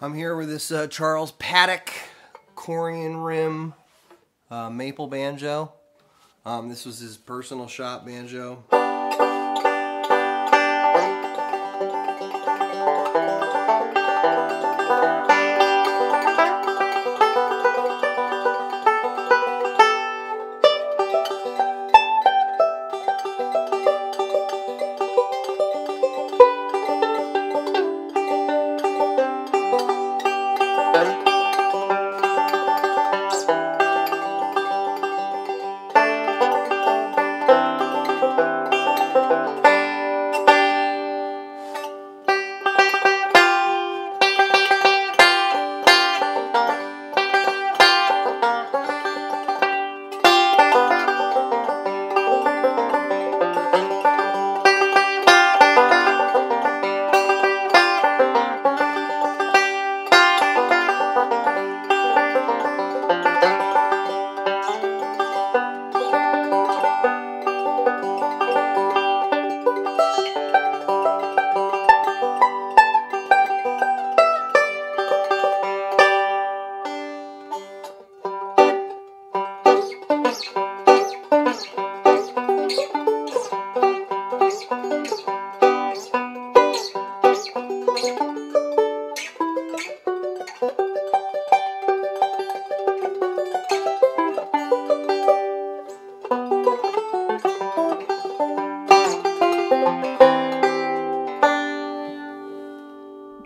I'm here with this uh, Charles Paddock Corian Rim uh, maple banjo. Um, this was his personal shop banjo.